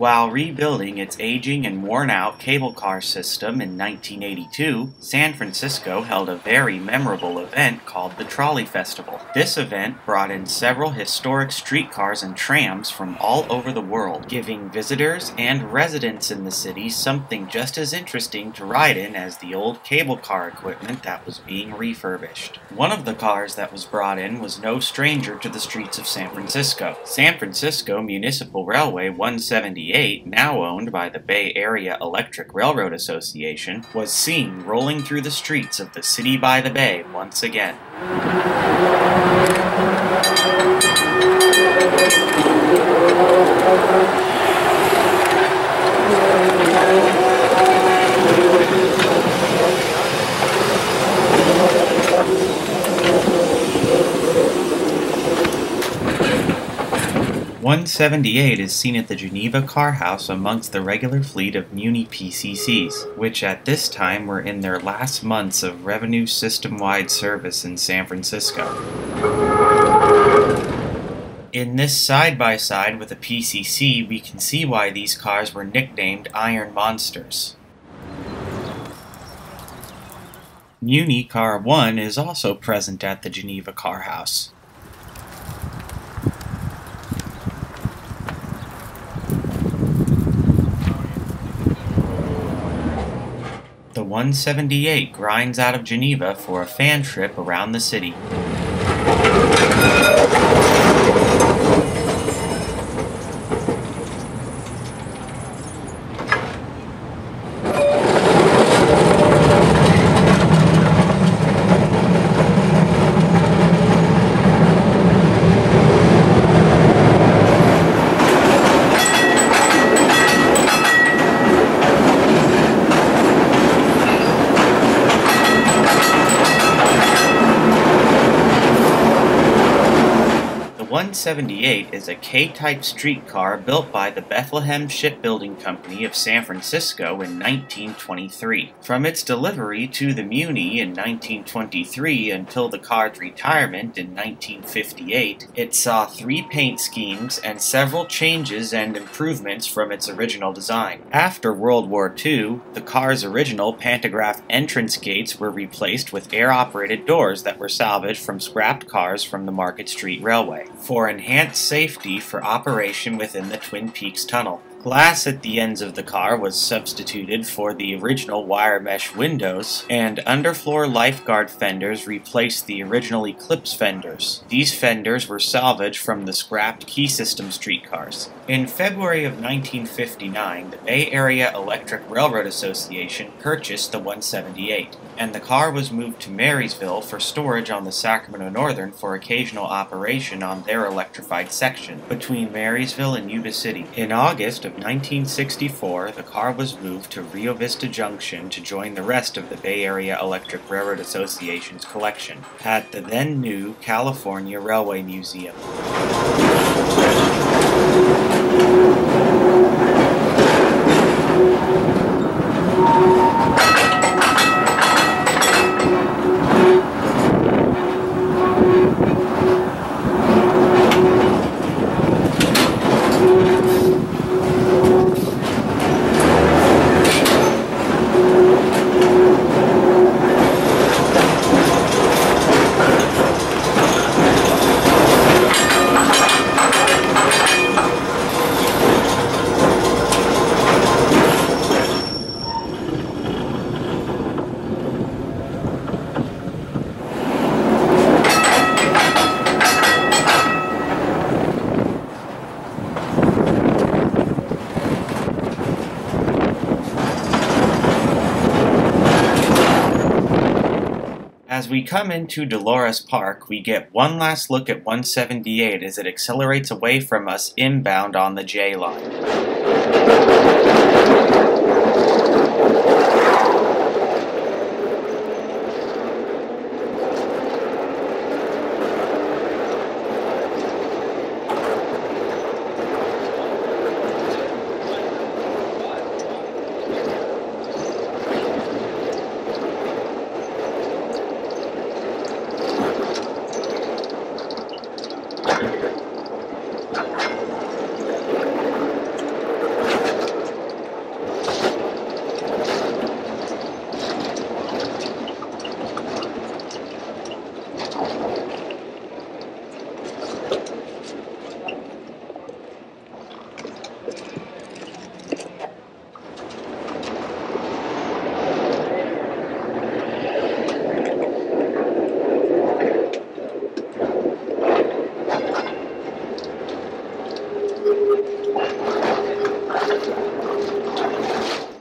While rebuilding its aging and worn out cable car system in 1982, San Francisco held a very memorable event called the Trolley Festival. This event brought in several historic streetcars and trams from all over the world, giving visitors and residents in the city something just as interesting to ride in as the old cable car equipment that was being refurbished. One of the cars that was brought in was no stranger to the streets of San Francisco. San Francisco Municipal Railway 178 now owned by the Bay Area Electric Railroad Association, was seen rolling through the streets of the city by the bay once again. 178 is seen at the Geneva Car House amongst the regular fleet of Muni PCCs, which at this time were in their last months of revenue system-wide service in San Francisco. In this side-by-side -side with a PCC, we can see why these cars were nicknamed Iron Monsters. Muni Car 1 is also present at the Geneva Car House. The 178 grinds out of Geneva for a fan trip around the city. 178 is a K-type streetcar built by the Bethlehem Shipbuilding Company of San Francisco in 1923. From its delivery to the Muni in 1923 until the car's retirement in 1958, it saw three paint schemes and several changes and improvements from its original design. After World War II, the car's original pantograph entrance gates were replaced with air-operated doors that were salvaged from scrapped cars from the Market Street Railway for enhanced safety for operation within the Twin Peaks Tunnel. Glass at the ends of the car was substituted for the original wire mesh windows, and underfloor lifeguard fenders replaced the original Eclipse fenders. These fenders were salvaged from the scrapped Key System streetcars. In February of 1959, the Bay Area Electric Railroad Association purchased the 178, and the car was moved to Marysville for storage on the Sacramento Northern for occasional operation on their electrified section between Marysville and Yuba City. In August of 1964, the car was moved to Rio Vista Junction to join the rest of the Bay Area Electric Railroad Association's collection at the then new California Railway Museum. As we come into Dolores Park, we get one last look at 178 as it accelerates away from us inbound on the J line.